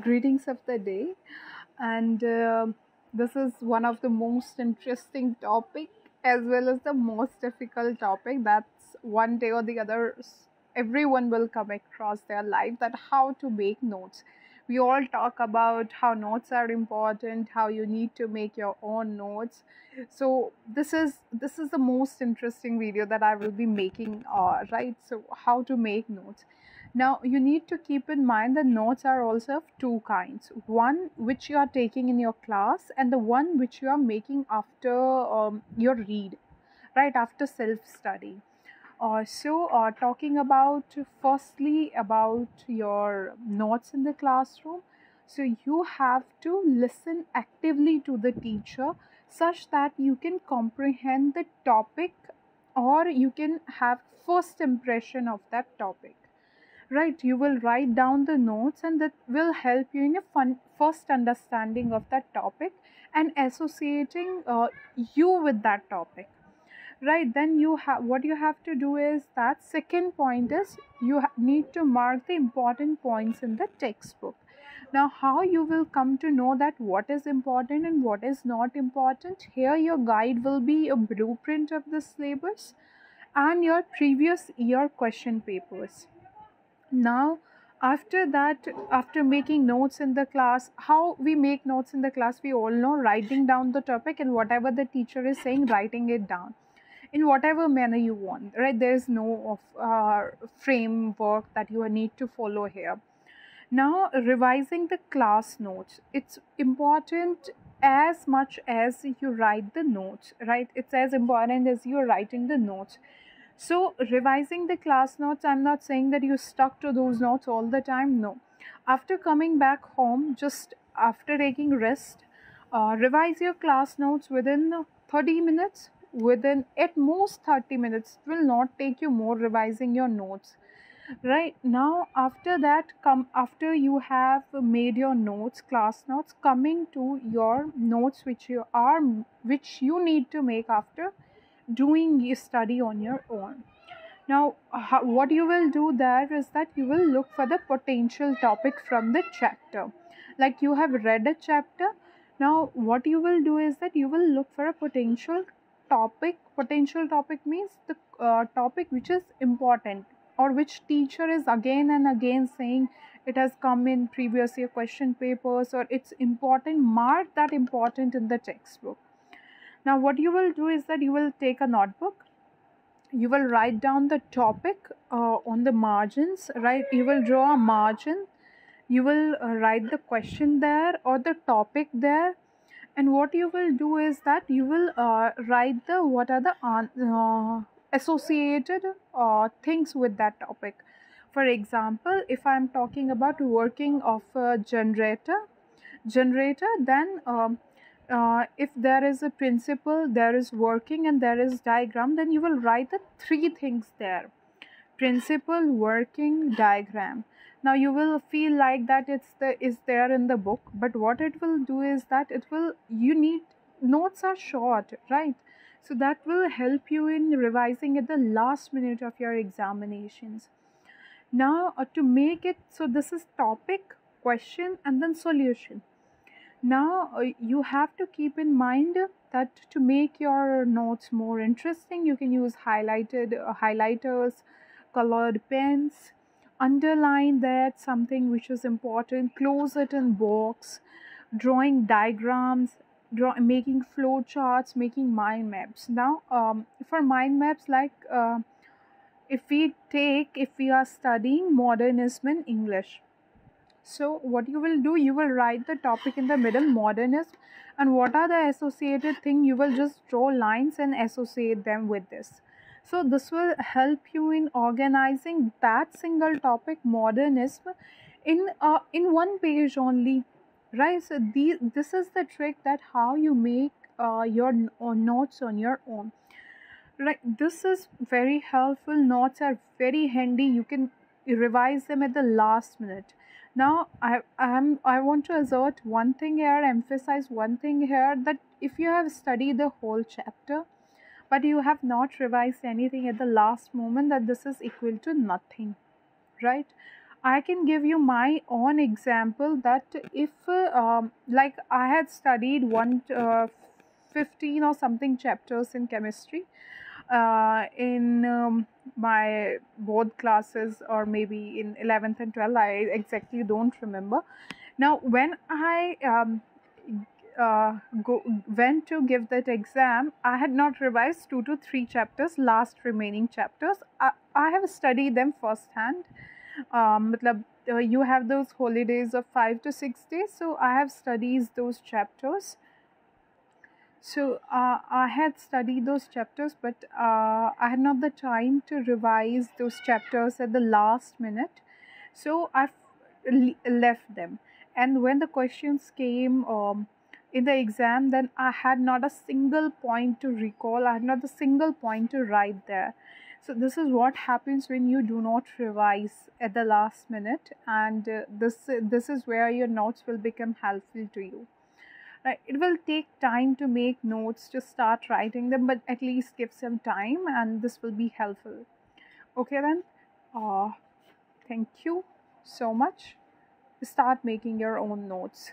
greetings of the day. And uh, this is one of the most interesting topic as well as the most difficult topic that's one day or the other everyone will come across their life that how to make notes. We all talk about how notes are important how you need to make your own notes. So this is this is the most interesting video that i will be making uh, right? So how to make notes now, you need to keep in mind that notes are also of two kinds one which you are taking in your class, and the one which you are making after um, your read, right after self study. Uh, so, uh, talking about firstly about your notes in the classroom. So, you have to listen actively to the teacher such that you can comprehend the topic or you can have first impression of that topic right you will write down the notes and that will help you in a fun, first understanding of that topic and associating uh, you with that topic. Right then you have what you have to do is that second point is you need to mark the important points in the textbook. Now how you will come to know that what is important and what is not important here your guide will be a blueprint of the syllabus and your previous year question papers now after that after making notes in the class how we make notes in the class we all know writing down the topic and whatever the teacher is saying writing it down. In whatever manner you want right? There is no of uh, framework that you need to follow here. Now revising the class notes it's important as much as you write the notes right? It's as important as you're writing the notes so, revising the class notes, I'm not saying that you stuck to those notes all the time. No. After coming back home, just after taking rest, uh, revise your class notes within 30 minutes. Within at most 30 minutes, it will not take you more revising your notes. Right now, after that, come after you have made your notes, class notes, coming to your notes which you are which you need to make after doing your study on your own. Now how, what you will do there is that you will look for the potential topic from the chapter. Like you have read a chapter. Now what you will do is that you will look for a potential topic. Potential topic means the uh, topic which is important or which teacher is again and again saying it has come in previous year question papers or it's important mark that important in the textbook now, what you will do is that you will take a notebook, you will write down the topic uh, on the margins, right? You will draw a margin, you will uh, write the question there or the topic there. And what you will do is that you will uh, write the what are the uh, associated uh, things with that topic. For example, if I am talking about working of a generator, generator, then um, uh, if there is a principle there is working and there is diagram then you will write the three things there. Principle working diagram. Now you will feel like that it's the is there in the book but what it will do is that it will you need notes are short right? So that will help you in revising at the last minute of your examinations. Now uh, to make it so this is topic question and then solution now, uh, you have to keep in mind that to make your notes more interesting, you can use highlighted uh, highlighters, colored pens, underline that something which is important, close it in box, drawing diagrams, draw, making flow charts, making mind maps. Now, um, for mind maps, like uh, if we take, if we are studying modernism in English, so what you will do, you will write the topic in the middle, modernist, and what are the associated thing, you will just draw lines and associate them with this. So this will help you in organizing that single topic, modernism, in uh, in one page only, right? So these, this is the trick that how you make uh, your uh, notes on your own right this is very helpful notes are very handy you can revise them at the last minute now i am i want to assert one thing here emphasize one thing here that if you have studied the whole chapter but you have not revised anything at the last moment that this is equal to nothing right? I can give you my own example that if, uh, um, like, I had studied one uh, 15 or something chapters in chemistry in um, my board classes or maybe in 11th and 12th, I exactly don't remember. Now, when I um, uh, go, went to give that exam, I had not revised two to three chapters, last remaining chapters. I, I have studied them firsthand um, matlab, uh, you have those holidays of five to six days so i have studied those chapters so uh, i had studied those chapters but uh, i had not the time to revise those chapters at the last minute. So i left them. And when the questions came um, in the exam then i had not a single point to recall. I had not a single point to write there. So this is what happens when you do not revise at the last minute and uh, this this is where your notes will become helpful to you it will take time to make notes to start writing them but at least give some time and this will be helpful. Okay then uh, thank you so much. Start making your own notes